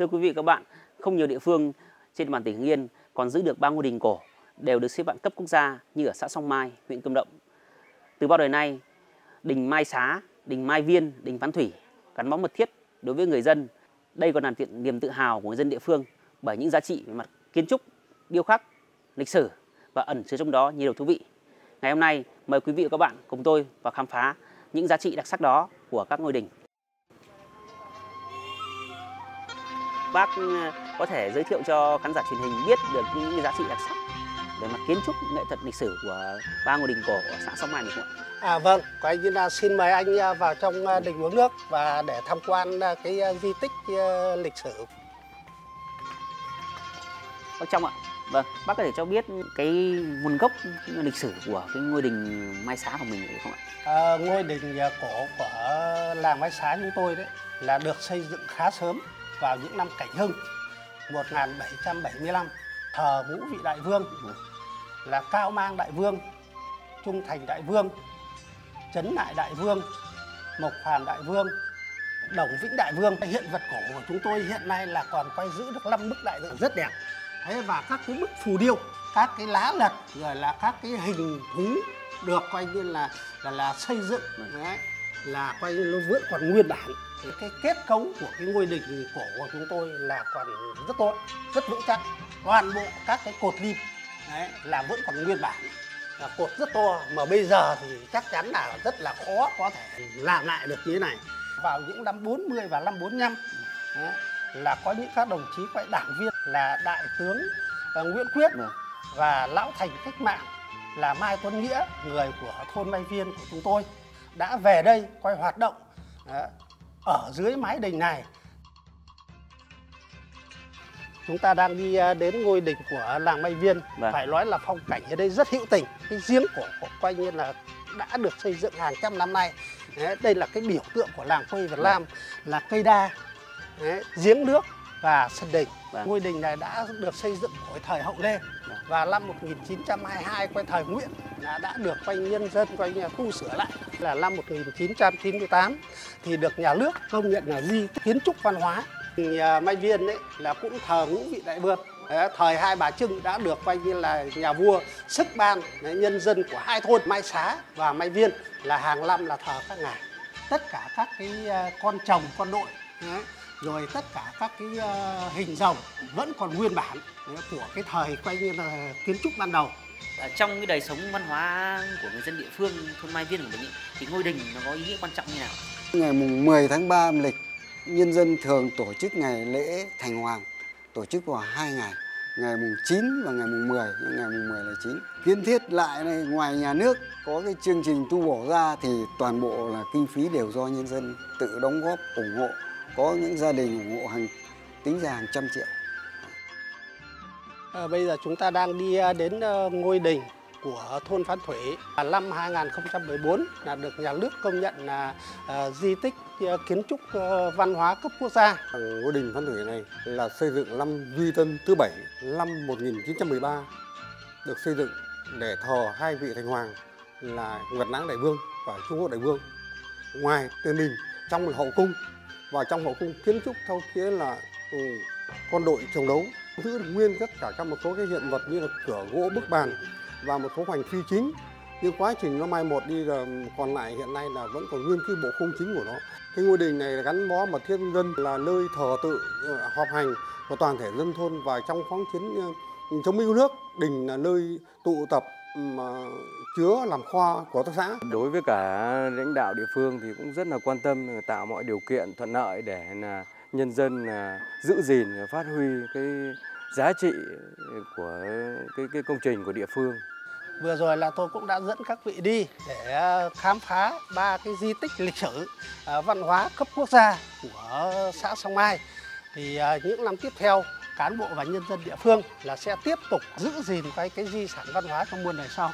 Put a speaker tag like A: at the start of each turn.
A: Thưa quý vị các bạn, không nhiều địa phương trên bàn tỉnh Hưng Yên còn giữ được ba ngôi đình cổ đều được xếp hạng cấp quốc gia như ở xã Song Mai, huyện Câm Động. Từ bao đời nay, đình Mai Xá, đình Mai Viên, đình Phán Thủy gắn bó mật thiết đối với người dân. Đây còn là niềm tự hào của người dân địa phương bởi những giá trị về mặt kiến trúc, điêu khắc, lịch sử và ẩn chứa trong đó nhiều điều thú vị. Ngày hôm nay, mời quý vị và các bạn cùng tôi vào khám phá những giá trị đặc sắc đó của các ngôi đình. Bác ờ, có thể giới thiệu cho khán giả truyền hình biết được những giá trị đặc sắc về mặt kiến trúc nghệ thuật lịch sử của ba ngôi đình cổ ở xã Sông Mai được không ạ?
B: À vâng, coi như là xin mời anh à, vào trong à, đình uống nước và để tham quan à, cái di tích lịch sử.
A: Bác Trong ạ, vâng, bác có thể cho biết cái nguồn gốc lịch sử của cái ngôi đình Mai Xá của mình được không ạ?
B: À, ngôi đình cổ của làng Mai Xá chúng tôi đấy là được xây dựng khá sớm vào những năm Cảnh Hưng 1775 thờ vũ vị đại vương là Cao Mang đại vương, Trung Thành đại vương, Trấn Đại Đại Vương, Mộc Hoàn Đại Vương, Đồng Vĩnh Đại Vương. Hiện vật cổ của chúng tôi hiện nay là còn quay giữ được 5 bức đại tượng rất đẹp. Thế và các cái bức phù điêu, các cái lá lật rồi là các cái hình thú được coi như là là, là xây dựng đấy, là quay nó vẫn còn nguyên bản. Thì cái kết cấu của cái ngôi đình cổ của chúng tôi là còn rất tốt rất vững chắc. Toàn bộ các cái cột lim đấy, là vẫn còn nguyên bản. Là cột rất to mà bây giờ thì chắc chắn là rất là khó có thể làm lại được như thế này. Vào những năm 40 và năm 45 đó, là có những các đồng chí gọi đảng viên là đại tướng uh, Nguyễn Quyết vâng. và lão thành cách mạng là Mai Tuấn Nghĩa người của thôn Mai Viên của chúng tôi đã về đây quay hoạt động đó, ở dưới mái đình này. Chúng ta đang đi à, đến ngôi đình của làng Mai Viên. Vâng. phải nói là phong cảnh ở đây rất hữu tình. Cái giếng cổ của coi như là đã được xây dựng hàng trăm năm nay. Đây là cái biểu tượng của làng quê Việt vâng. Nam là cây đa Đấy, giếng nước và sân đình vâng. ngôi đình này đã được xây dựng hồi thời hậu lê vâng. và năm 1922 quay thời Nguyễn đã, đã được quay nhân dân quay nhà tu sửa lại là năm 1998 thì được nhà nước công nhận là di kiến trúc văn hóa Nhà Mai Viên ấy là cũng thờ ngũ vị đại vương. Thời hai bà Trưng đã được coi như là nhà vua sức ban nhân dân của hai thôn Mai Xá và Mai Viên là hàng năm là thờ các ngài. Tất cả các cái à, con chồng, con nội rồi tất cả các cái à, hình rồng vẫn còn nguyên bản của cái thời coi như là kiến trúc ban đầu.
A: Ở trong cái đời sống văn hóa của người dân địa phương thôn Mai Viên của mình thì ngôi đình nó có ý nghĩa quan trọng như nào?
C: Ngày mùng 10 tháng 3 âm lịch nhân dân thường tổ chức ngày lễ Thành Hoàng tổ chức vào hai ngày ngày mùng 9 và ngày mùng 10 nhưng ngày mùng 10 là 9 kiến thiết lại này ngoài nhà nước có cái chương trình tu bổ ra thì toàn bộ là kinh phí đều do nhân dân tự đóng góp ủng hộ có những gia đình ủng hộ hàng tính ra hàng trăm triệu
B: à, bây giờ chúng ta đang đi à, đến ờ, ngôi đình của thôn Phan Thủy năm 2014 là được nhà nước công nhận là uh, di tích uh, kiến trúc uh, văn hóa cấp quốc gia.
D: Ngôi đình Phan Thủy này là xây dựng năm Duy Tân thứ bảy năm 1913 được xây dựng để thờ hai vị thành hoàng là Nguyệt Nắng Đại Vương và Trung Quốc Đại Vương. Ngoài tiền đình trong hậu cung và trong hậu cung kiến trúc theo phía là ừ, con đội chống đấu giữ được nguyên tất cả các một số cái hiện vật như là cửa gỗ bức bàn và một số hoành phi chính. Nhưng quá trình nó mai một đi là còn lại hiện nay là vẫn còn nguyên cái bộ khung chính của nó. Cái ngôi đình này gắn bó mật thiết dân là nơi thờ tự ờ, họp hành của toàn thể dân thôn. Và trong kháng chiến ờ, chống mỹ nước đình là nơi tụ tập mà chứa làm khoa của tác xã.
E: Đối với cả lãnh đạo địa phương thì cũng rất là quan tâm tạo mọi điều kiện thuận lợi để là nhân dân là giữ gìn và phát huy cái giá trị của cái cái công trình của địa phương.
B: Vừa rồi là tôi cũng đã dẫn các vị đi để à, khám phá ba cái di tích lịch sử à, văn hóa cấp quốc gia của xã Song Mai. Thì à, những năm tiếp theo cán bộ và nhân dân địa phương là sẽ tiếp tục giữ gìn cái cái di sản văn hóa trong muôn đời sau.